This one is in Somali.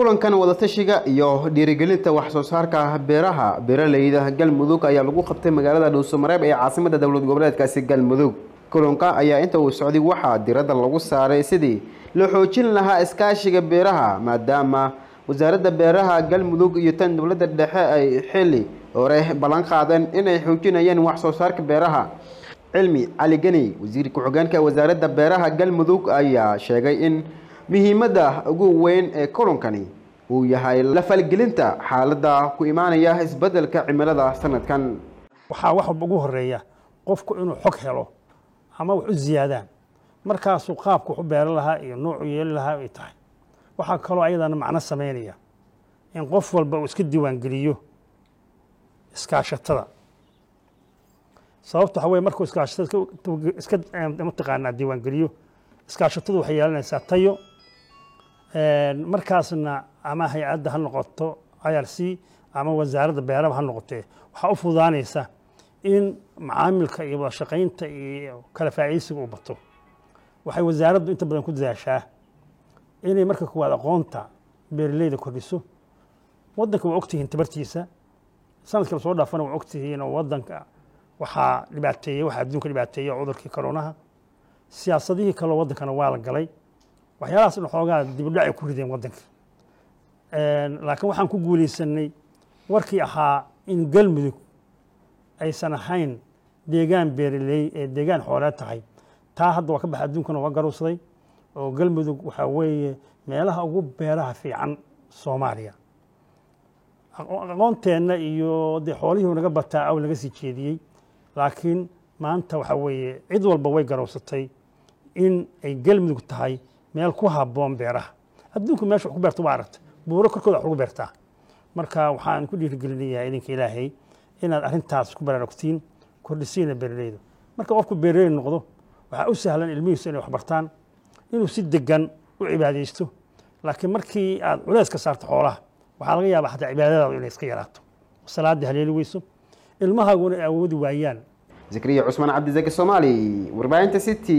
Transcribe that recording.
kulankan wadatashiga iyo dhiirigelinta wax soo saarka beeraha. Beeraleyda galmudug ayaa lagu qabtay magaalada dhuusamareeb ee caasimada dowlad goboleedkaasi galmudug kulanka ayaa inta uu socday waxaa diradda lagu saaray sidii loo xoojin lahaa iskaashiga beeraha maadaama wasaaradda beeraha galmudug iyo tan dowladda dhexe ay xili hore ballan qaadeen inay xoojinayaan wax soo saarka beeraha. Cilmi cali geni wasiir ku-xigeenka wasaaradda beeraha galmudug ayaa sheegay in muhiimadda ugu weyn ee kulankani uu yahay la falgelinta xaaladda ku imaanaya isbeddelka cimilada sanadkan. Waxaa wax ugu horreeya qofku inuu xog helo ama wax u ziyaadaan markaasuu qaabku wax u beeran lahaa iyo noocu yeeli lahaa ay tahay. Waxaa kaloo ayadana macno samaynaya in qof walba uu iska diiwaangeliyo iskaashatada. Sababta waxa weye markuu iskaashatada iska mataqaanaa diiwaangeliyo iskaashatadu waxay yeelanaysaa tayo markaasna ama hay'adda ha noqoto i r c ama wasaaradda beeraba ha noqotee waxaa u fududaanaysa in macaamilka iyo wada shaqaynta iyo kala faa'iidsiga uu bato. Waxay wasaaraddu inta badan ku dadaashaa inay marka kuwaad aqoonta beeraleyda kordhiso. Waddanka waa ogtihiin tabartiisa. Sanadkii la soo dhaafana waa ogtihiin oo waddanka waxaa dhibaateeyey waxaa adduunka dhibaateeyey cudurkii koronaha siyaasadihii kaloo waddankana waa la galay waxyaalahaas dhan xoogaa dibudhacay ku rideen waddanka. Laakiin waxaan ku guulaysanay warkii ahaa in galmudug aysan ahayn deegaan beeraley ee deegaan xooleed tahay. Taa hadda waa ka baxa adduunkana waa garowsaday oo galmudug waxaa weeye meelaha ugu beeraha fiican soomaaliya. Aqoonteenna iyo dee xoolihii naga bataa aw laga sii jeediyey. Laakiin maanta waxaa weeye cid walba way garowsatay in ay galmudug tahay meel ku habboon beeraha. Adduunku meesha wax ku beerta waa aragta buuro korkooda wax ugu beertaa marka waxaan ku dhiirigelinayaa idinka ilaahay inaad arrintaas ku baraarugtiin kordhisiina beeraleyda marka qofku beeraley noqdo waxaa u sahlan ilmihiisu inay wax bartaan inuu si degan u cibaadaysto. Laakiin markii aad culeys ka saarto xoolaha waxaa laga yaabaa xataa cibaadadaadu inay iska yaraato. Salaaddii haleeli weyso. Ilmahaaguna ay awoodi waayaan. Zakariya cusmaan cabdizaki soomaali warbaahinta city